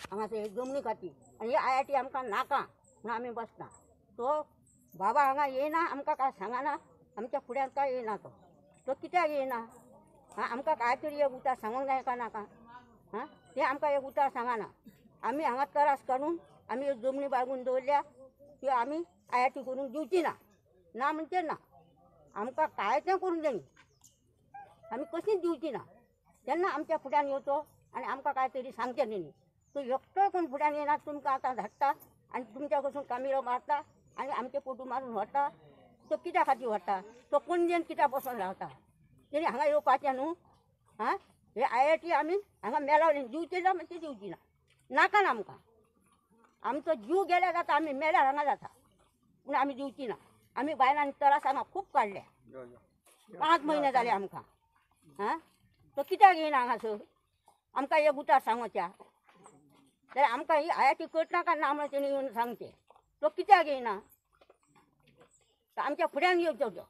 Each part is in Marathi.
हांगासर एक जमनी खाती. आनी आय आय टी आमकां नाका म्हणून आमी बसना तो बाबा हांगा येयना आमकां काय सांगना आमच्या फुड्यान काय येयना तो? तो कित्याक येयना हां आमकां काय तरी एक उतार सांगूंक जाय का नाका? हां ते आमकां एक उतार सांगना आमी हांगा त्रास काडून आमी जमनी बाळगून दवरल्या त्यो आमी आय आय टी करूंक दिवची ना. ना म्हणचे ना. आमकां काय तें करूंक जाय आमी कशींच दिवची ना? तेन्ना आमच्या फुड्यान येवचो आनी आमकां काय तरी सांगचें न्ही तो एकटोय कोण फुड्यान येना तुमकां आतां धाडटा आनी तुमच्या कडसून कामिरो मारता आनी आमचे फोटो मारून व्हरता तो कित्या खातीर व्हरता तो पणजेन कित्याक बसोन रावता तरी हांगा येवपाचें न्हू? हां? हे आय आय टी आमी हांगा मेलावली. दिवची ना म्हणजे दिवची ना नाका ना आमकां. आमचो जीव गेल्या जाता आमी मेल्यार हांगा जाता. पूण आमी दिवची ना आमी बायलांनी त्रास हांगा खूब काडले पांच म्हयने जाले आमकां. हां? तो कित्याक येयना हांगासर आमकां एक उतार सांगोच्या जाल्यार आमकां ही आय आय टी करता काय ना म्हणून तेणी येवन सांगचें तो कित्याक येयना तो आमच्या फुड्यान येवचो तो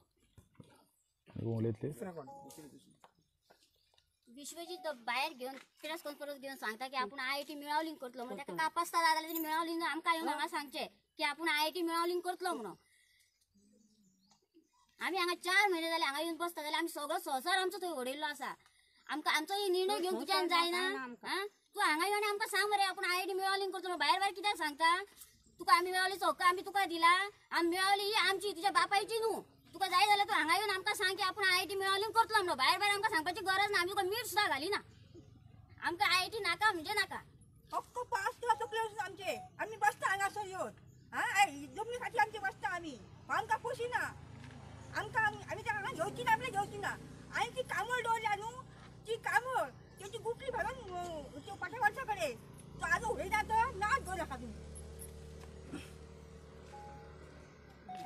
विश्वजीत भायर घेवन प्रेस कॉन्फरन्स घेवन सांगता की आपण आय आय टी मिळवलींग करतलो म्हणून ताका कापासता जाय जाल्यार तेणी मिळवलींग आमकां येवन हांगा सांगचें की आपण आय आय टी मिळवलींग करतलो म्हणून. आमी हांगा चार म्हयने जाले हांगा येवन बसता जाल्यार आमी सगळो संवसार आमचो थंय उडयल्लो आसा. आमकां आमचो ही निर्णय घेवंक तुज्यान जायना? तूं हांगा येवन आमकां सांग मरे आपण आय आय टी मिळवलींग करतलो भायर भायर कित्याक सांगता? तुका आमी मेळवलीचो हक्क आमी तुका दिला. आमी मेळवली ही आमची तुझ्या बापायची न्हू तुका जाय जाल्यार तूं हांगा येवन आमकां सांग की आपण आय आय टी मेळवलींग करतलो म्हणून भायर भायर आमकां सांगपाची गरज ना आमी तुका मीठ सुद्दां घालिना आमकां आय आय टी नाका म्हणजे नाका. फक्त पाच किंवा चुकले वचून आमचे. आम्ही बसता हांगासर येवन हा? आय- जमनी खाती आमची बसता आम्ही. आमकां पोशिना आमकां आमी आमी त्या हांगा घेवची ना आपल्या घेवची ना. आनी ती कामळ दवरल्या गुटली भरून अं, त्यो तो आजो उडयना तर नाच घेवं नाका तुम्ही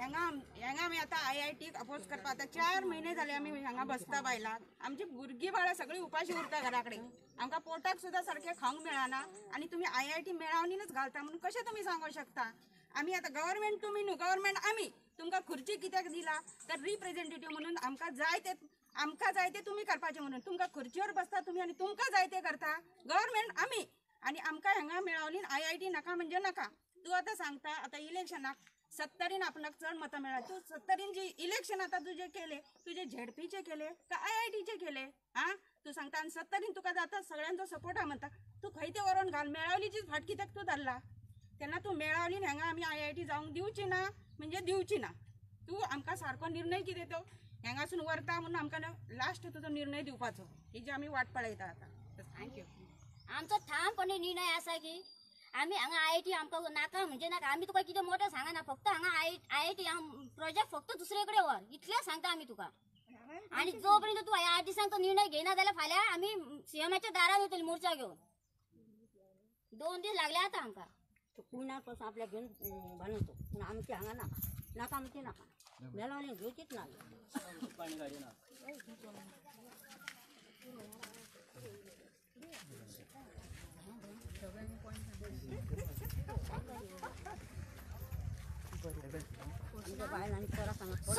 हांगा हांगा आमी आतां आय आय टीक अपोज करपा आतां चार म्हयने जाले आमी हांगा बसता बायलां आमची भुरगीं बाळां सगळीं उपाशी उरता घरा कडेन आमकां पोटाक सुद्दां सारकें खावंक मेळना. आनी तुमी आय आय टी मेळावनीनच घालता म्हणून कशें तुमी सांगूंक शकता? आमी आतां गव्हर्मेंट तुमी न्हू गव्हर्मेंट आमी तुमकां खुर्ची कित्याक दिला? तर रिप्रेझेंटेटिव्ह म्हणून आमकां जाय ते आमकां जाय ते तुमी करपाचें म्हणून. तुमकां खुर्चीवर बसता तुमी आनी तुमकां जाय ते करता. गव्हर्मेंट आमी आनी आमकां हांगा मेळावलीन आय आय टी नाका म्हणजे नाका. तूं आतां सांगता आतां इलेक्शनाक सत्तरीन आपणाक चड मतां मेळ्ळा तूं सत्तरीन जे इलेक्शन आतां तुजे केले तुजे झेडपीचे केले का आय आय टीचे केले आं? तू सांगता आनी सत्तरीन तुका जाता सगळ्यांचो सपोर्ट हा म्हणटा तू खंय ते व्हरोन घाल मेळावलीचीच फाट कित्याक तूं धरला. तेन्ना तूं मेळावलीन हांगा आमी आय आय टी जावंक दिवची ना. म्हणजे दिवची ना. तूं आमकां सारको निर्णय कितें तो हांगासून व्हरता म्हणून आमकां लास्ट तुजो निर्णय दिवपाचो हेजी आमी वाट पळयता आतां. थँक्यू आमचो ठामपणे निर्णय असा की आम्ही हांगा आय आय टी आमकां नाका म्हणजे नाका. आमी तुका कितें मोठें सांगना फक्त हांगा I I I T project फक्त दुसरे कडेन व्हर. इतलें सांगता आमी तुका. आनी जो पर्यंत तूं आठ दिसांक तो निर्णय घेयना जाल्यार फाल्यां आमी सीएमाच्या दारार वयतली मोर्चा घेवन दोन दीस लागले आतां आमकां. तो पुण्यारपासून आपल्या घेवन अं, बांदतो पूण आमची हांगा नाका. नाका म्हणजे नाका. मेलावणी घेवचीच ना आमच्या बायलांनी खरं सांगत